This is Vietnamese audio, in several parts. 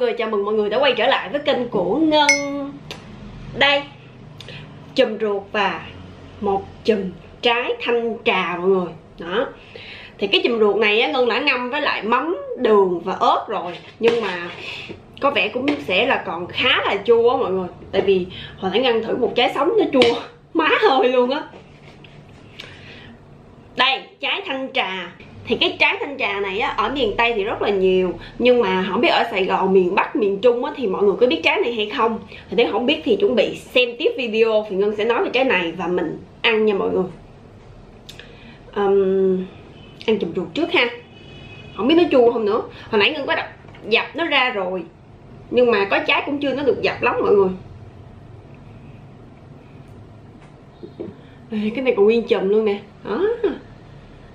người, chào mừng mọi người đã quay trở lại với kênh của Ngân. Đây Chùm ruột và một chùm trái thanh trà mọi người. Đó. Thì cái chùm ruột này á, Ngân đã ngâm với lại mắm, đường và ớt rồi. Nhưng mà có vẻ cũng sẽ là còn khá là chua á mọi người. Tại vì hồi nãy Ngân thử một trái sống nó chua Má hơi luôn á. Đây, trái thanh trà thì cái trái thanh trà này á, ở miền tây thì rất là nhiều. Nhưng mà không biết ở sài gòn miền bắc miền trung á, thì mọi người có biết trái này hay không? Thì nếu không biết thì chuẩn bị xem tiếp video thì ngân sẽ nói về trái này và mình ăn nha mọi người. Um, ăn chùm ruột trước ha. Không biết nó chua không nữa. Hồi nãy ngân có đập dập nó ra rồi. Nhưng mà có trái cũng chưa nó được dập lắm mọi người. Cái này còn nguyên chùm luôn nè. Đó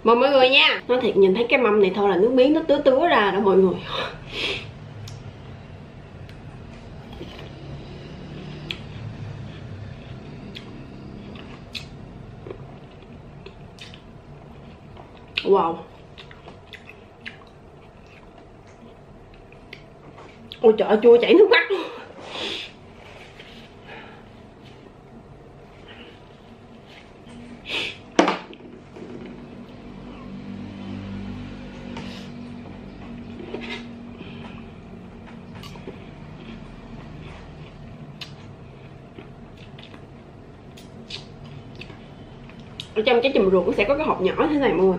mời mọi người nha. Nói thiệt, nhìn thấy cái mâm này thôi là nước miếng nó tứa tứa ra đó mọi người. Wow. Ôi trời chua chảy nước mắt luôn. Ở trong cái chùm ruột nó sẽ có cái hộp nhỏ thế này mọi người.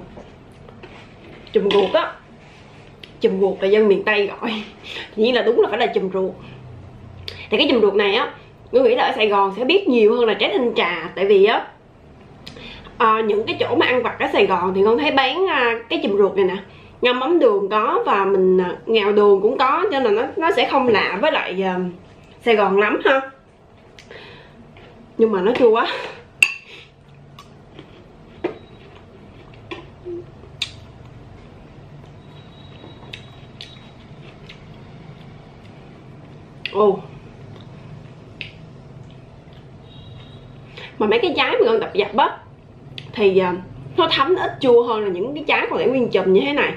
Chùm ruột á chùm ruột là dân miền tây gọi. Nhiên là đúng là phải là chùm ruột. Thì cái chùm ruột này á tôi nghĩ là ở sài gòn sẽ biết nhiều hơn là trái thanh trà. Tại vì á à, những cái chỗ mà ăn vặt ở sài gòn thì con thấy bán à, cái chùm ruột này nè. Ngâm mắm đường có và mình à, ngào đường cũng có cho nên nó nó sẽ không lạ với lại à, sài gòn lắm ha. Nhưng mà nó chua quá. Mà mấy cái trái mà con tập dập á, thì à, nó thấm nó ít chua hơn là những cái trái còn lại nguyên chùm như thế này.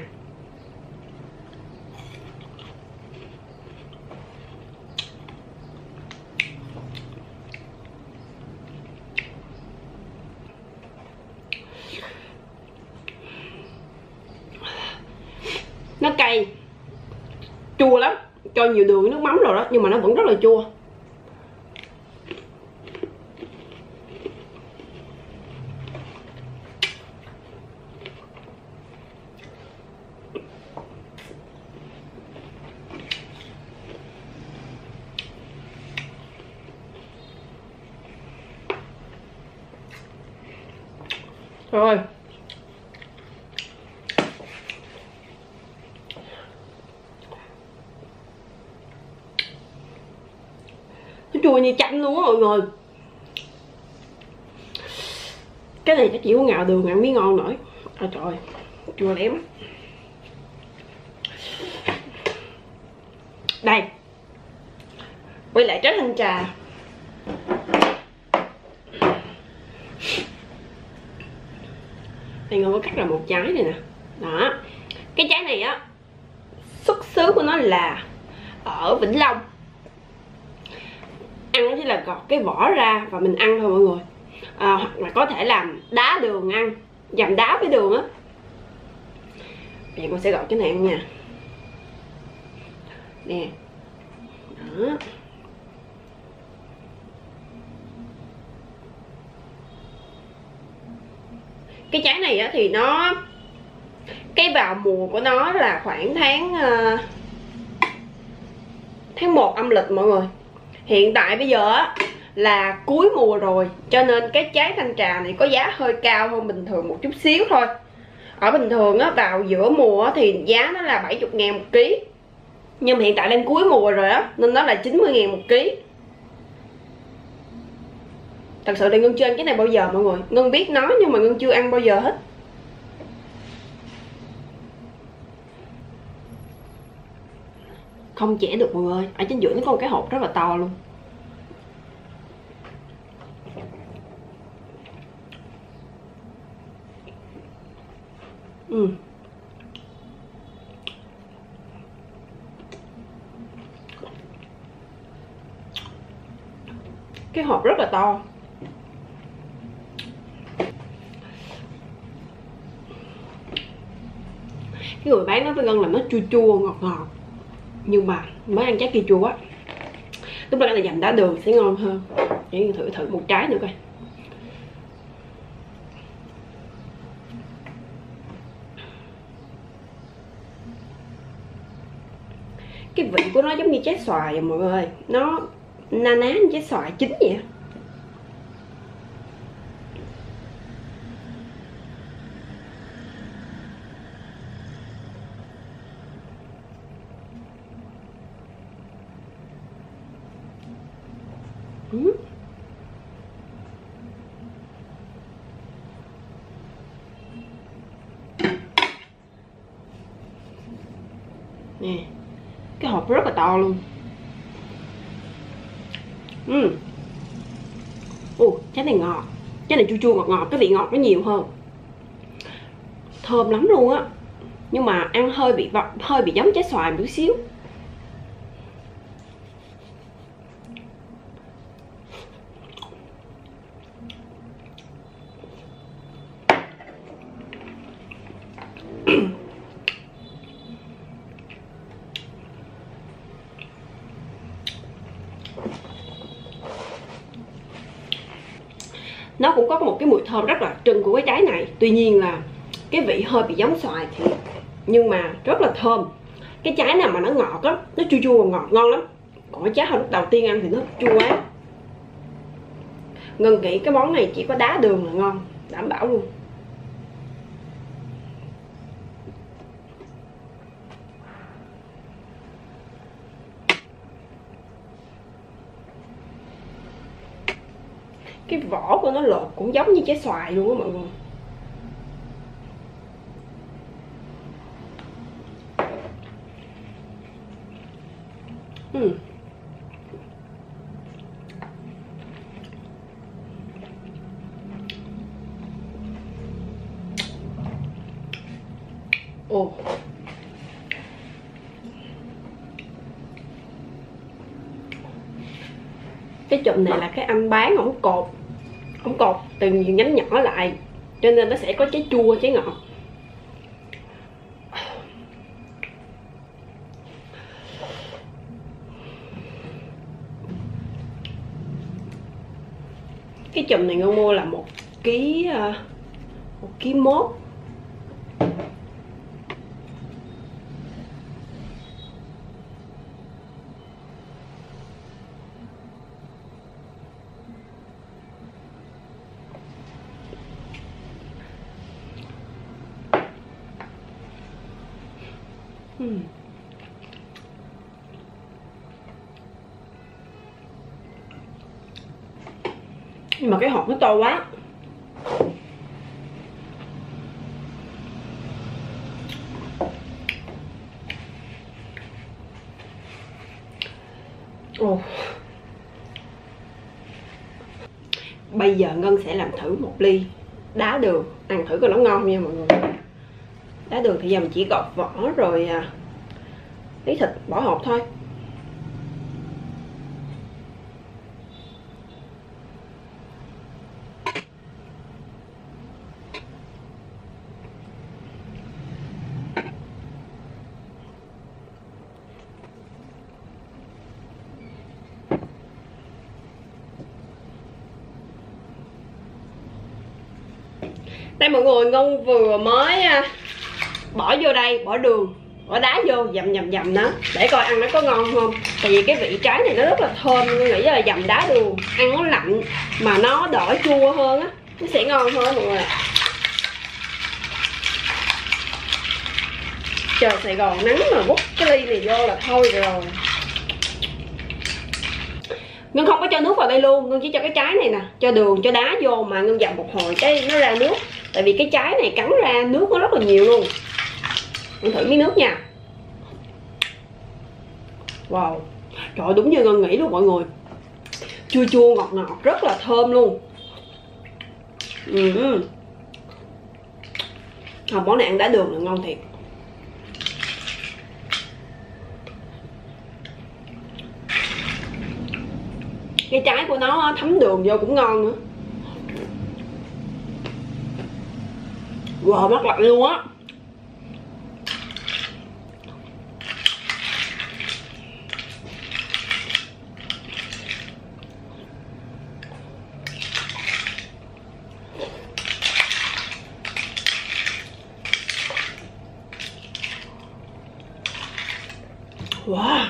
Nó cay. Chua lắm cho nhiều đường nước mắm rồi đó, nhưng mà nó vẫn rất là chua. Rồi. Coi như chanh luôn á mọi người. Cái này chắc chỉ có ngào đường ăn mới ngon nổi. À trời chua lém đây. Quay lại trái thanh trà. Thì ngon có cắt là một trái này nè. Đó. Cái trái này á, xuất xứ của nó là ở vĩnh long ăn chỉ là gọt cái vỏ ra và mình ăn thôi mọi người. À, hoặc là có thể làm đá đường ăn dầm đá với đường á. Bây giờ con sẽ gọt cái này ăn nha. Nè. Đó. Cái trái này á thì nó cái vào mùa của nó là khoảng tháng uh, tháng 1 âm lịch mọi người hiện tại bây giờ á, là cuối mùa rồi, cho nên cái trái thanh trà này có giá hơi cao hơn bình thường một chút xíu thôi. Ở bình thường á, vào giữa mùa thì giá nó là 70 ngàn một ký. Nhưng mà hiện tại đang cuối mùa rồi á, nên nó là 90 ngàn một ký. Thật sự là ngân chưa ăn cái này bao giờ mọi người? Ngân biết nó nhưng mà ngân chưa ăn bao giờ hết. không chẻ được, mọi người. Ở trên dưỡng nó có một cái hộp rất là to luôn. Ừ. Cái hộp rất là to. Cái người bán nó với ngân là nó chua chua, ngọt ngọt nhưng mà mới ăn trái kia chua á, lúc đó là dầm đá đường sẽ ngon hơn. Để thử thử một trái nữa coi. Cái vị của nó giống như trái xoài vậy mọi người nó na ná như trái xoài chín vậy Ừ. nè, cái hộp rất là to luôn. Ừ. Ồ, trái này ngọt. Trái này chua chua ngọt ngọt, cái vị ngọt nó nhiều hơn. Thơm lắm luôn á. Nhưng mà ăn hơi bị hơi bị giống trái xoài một chút xíu. Nó cũng có một cái mùi thơm rất là trừng của cái trái này. Tuy nhiên là cái vị hơi bị giống xoài thì nhưng mà rất là thơm. Cái trái nào mà nó ngọt á nó chua chua ngọt ngon lắm. Còn cái trái hồi lúc đầu tiên ăn thì nó chua quá. Ngừng nghĩ cái món này chỉ có đá đường là ngon, đảm bảo luôn. Cái vỏ của nó lột cũng giống như trái xoài luôn á mọi người. Uhm. ồ. Cái chùm này là cái anh bán ổng cột cũng cột từng nhiều nhánh nhỏ lại, cho nên nó sẽ có trái chua, trái ngọt. Cái chùm này ngô mua là một ký ờ, một ký mốt. Nhưng mà cái hộp nó to quá. Ồ. Bây giờ Ngân sẽ làm thử một ly đá đường. Ăn thử coi nó ngon nha mọi người. Đá đường thì giờ mình chỉ gọt vỏ rồi à. lấy thịt bỏ hộp thôi. Đây mọi người ngân vừa mới à, bỏ vô đây bỏ đường bỏ đá vô dầm dầm dầm nó để coi ăn nó có ngon không. Tại vì cái vị trái này nó rất là thơm tôi nghĩ là dầm đá đường ăn nó lạnh mà nó đỏ chua hơn á. Nó sẽ ngon hơn mọi người trời Sài Gòn nắng mà bút cái ly này vô là thôi rồi. Ngân không có cho nước vào đây luôn Ngân chỉ cho cái trái này nè Cho đường, cho đá vô mà Ngân dầm một hồi cái nó ra nước. Tại vì cái trái này cắn ra nước nó rất là nhiều luôn. Mình thử miếng nước nha. Wow. Trời ơi, đúng như Ngân nghĩ luôn mọi người. Chua chua ngọt ngọt rất là thơm luôn. Ừ. À, món này ăn đá đường là ngon thiệt. Cái trái của nó thấm đường vô cũng ngon nữa. Wow mắc lạnh luôn á. Wow.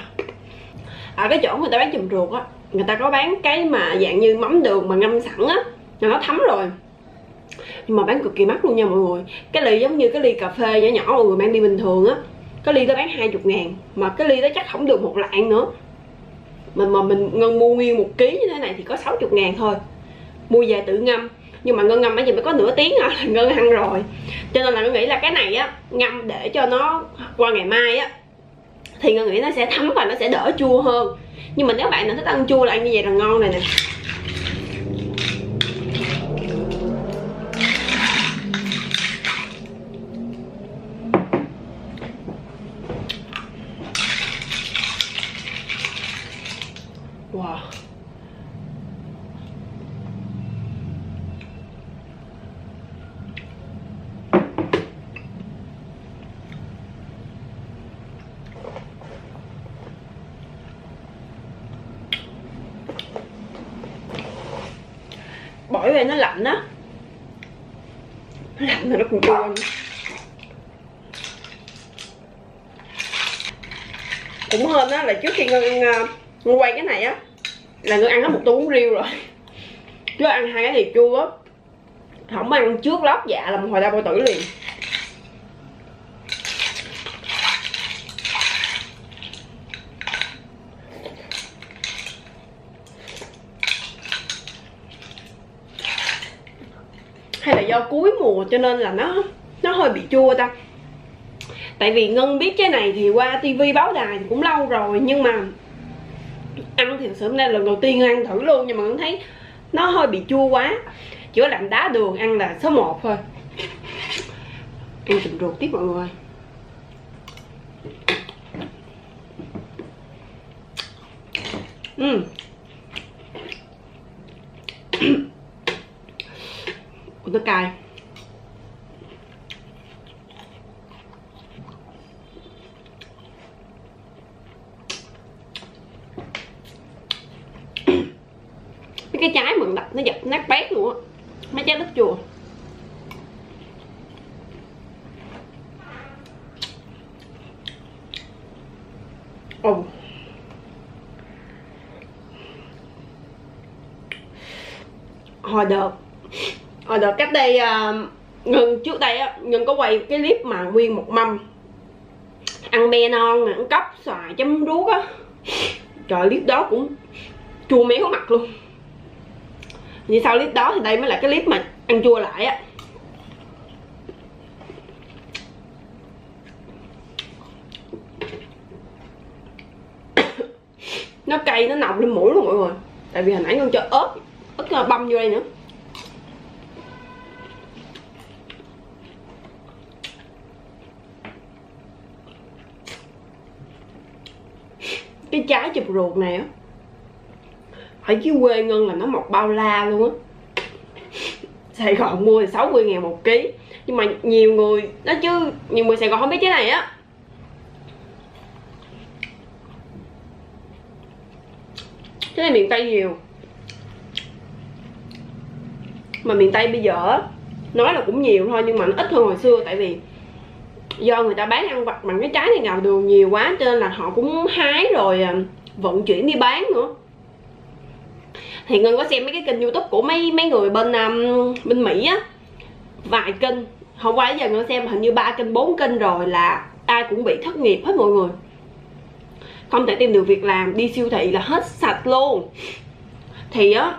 Ở cái chỗ người ta bán chùm ruột á, người ta có bán cái mà dạng như mắm đường mà ngâm sẵn á là nó thấm rồi nhưng mà bán cực kỳ mắc luôn nha mọi người. Cái ly giống như cái ly cà phê nhỏ nhỏ mọi người mang đi bình thường á. Cái ly đó bán 20 ngàn, mà cái ly đó chắc không được một lạng nữa. Mình mà mình ngân mua nguyên một ký như thế này thì có 60 ngàn thôi. Mua về tự ngâm. Nhưng mà ngân ngâm ở gì mới có nửa tiếng à là ngân ăn rồi. Cho nên là ngân nghĩ là cái này á, ngâm để cho nó qua ngày mai á, thì ngân nghĩ nó sẽ thấm và nó sẽ đỡ chua hơn. Nhưng mà nếu bạn nào thích ăn chua là ăn như vậy là ngon này nè Wow. bởi vì nó lạnh á là nó cũng chua cũng hơn á, là trước khi ngân à, ngân quay cái này á, là ngân ăn hết một tô bún riêu rồi. Chứ ăn hai cái thì chua á. Không ăn trước lót dạ là một hồi đau bao tử liền hay là do cuối mùa cho nên là nó nó hơi bị chua ta. Tại vì ngân biết cái này thì qua tivi báo đài thì cũng lâu rồi, nhưng mà ăn thì sớm nay lần đầu tiên ăn thử luôn, nhưng mà ngân thấy nó hơi bị chua quá. Chỉ có làm đá đường ăn là số 1 thôi. Ăn chùm ruột tiếp mọi người. Ừ. uhm nước cay. Mấy cái trái mận đập nó dập nát bét luôn á. Mấy trái đất chùa. Ồ. Hồi đợt hồi đợt cách đây ờ, uh, ngừng trước đây á ngừng có quay cái clip mà nguyên một mâm. Ăn me non ăn cắp xoài chấm ruốc á. Trời clip đó cũng chua méo mặt luôn. Vì sau clip đó thì đây mới là cái clip mà ăn chua lại á. Nó cay nó nồng lên mũi luôn mọi người. Tại vì hồi nãy con cho ớt ớt ờ, băm vô đây nữa. Cái trái chụp ruột này á. Ở dưới quê ngân là nó một bao la luôn á. Sài gòn mua thì 60 ngàn một ký. Nhưng mà nhiều người, đó chứ, nhiều người sài gòn không biết cái này á. Cái này miền tây nhiều. Mà miền tây bây giờ nói là cũng nhiều thôi, nhưng mà nó ít hơn hồi xưa, tại vì do người ta bán ăn vặt bằng cái trái này ngào đường nhiều quá cho nên là họ cũng hái rồi à, vận chuyển đi bán nữa. Thì ngân có xem mấy cái kênh youtube của mấy mấy người bên um, bên mỹ á vài kênh. Hôm qua giờ ngân xem hình như ba kênh bốn kênh rồi là ai cũng bị thất nghiệp hết mọi người. Không thể tìm được việc làm đi siêu thị là hết sạch luôn. Thì á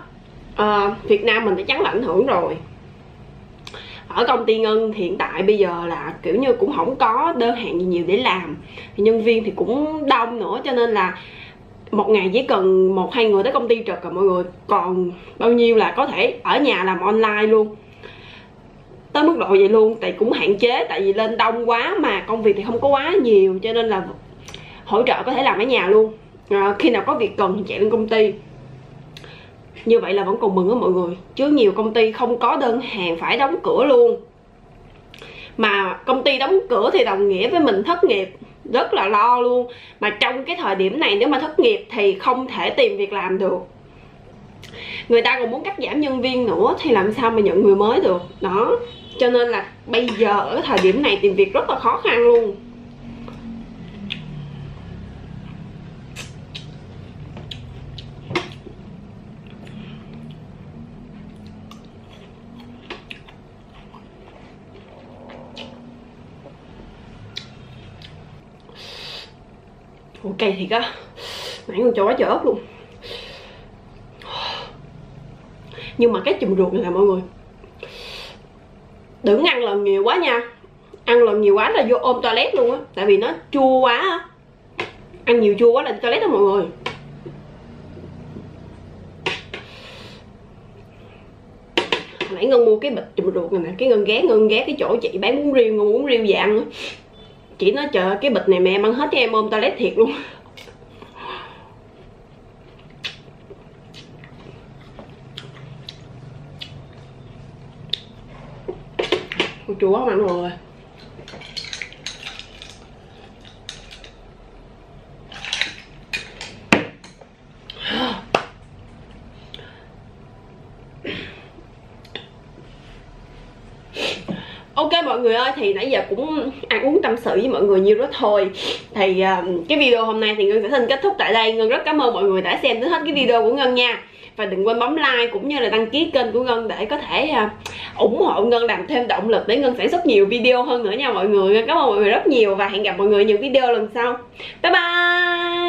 uh, việt nam mình đã chắn là ảnh hưởng rồi ở công ty ngân hiện tại bây giờ là kiểu như cũng không có đơn hàng gì nhiều để làm. Thì nhân viên thì cũng đông nữa cho nên là một ngày chỉ cần một hai người tới công ty trực rồi mọi người còn bao nhiêu là có thể ở nhà làm online luôn. Tới mức độ vậy luôn tại cũng hạn chế tại vì lên đông quá mà công việc thì không có quá nhiều cho nên là hỗ trợ có thể làm ở nhà luôn. À, khi nào có việc cần thì chạy lên công ty như vậy là vẫn còn mừng á mọi người, chứ nhiều công ty không có đơn hàng phải đóng cửa luôn. Mà công ty đóng cửa thì đồng nghĩa với mình thất nghiệp, rất là lo luôn. Mà trong cái thời điểm này nếu mà thất nghiệp thì không thể tìm việc làm được. Người ta còn muốn cắt giảm nhân viên nữa thì làm sao mà nhận người mới được? Đó, cho nên là bây giờ ở thời điểm này tìm việc rất là khó khăn luôn. Cay thì á. Nãy con cho quá trời ớt luôn. Nhưng mà cái chùm ruột này là mọi người. Đừng ăn lần nhiều quá nha. Ăn lần nhiều quá là vô ôm toilet luôn á. Tại vì nó chua quá á. Ăn nhiều chua quá là toilet đó mọi người. Nãy ngân mua cái bịch chùm ruột này nè. Cái ngân ghé ngân ghé cái chỗ chị bán bún riêu ngân uống riêu vàng á chị nói chờ cái bịch này mẹ ăn hết cho em ôm toilet thiệt luôn. Chua quá mặn rồi. Ok mọi người ơi thì nãy giờ cũng ăn uống tâm sự với mọi người nhiêu đó thôi. Thì uh, cái video hôm nay thì ngân sẽ xin kết thúc tại đây. Ngân rất cảm ơn mọi người đã xem đến hết cái video của ngân nha. Và đừng quên bấm like cũng như là đăng ký kênh của ngân để có thể uh, ủng hộ ngân làm thêm động lực để ngân sản xuất nhiều video hơn nữa nha mọi người. Cảm ơn mọi người rất nhiều và hẹn gặp mọi người những video lần sau. Bye bye!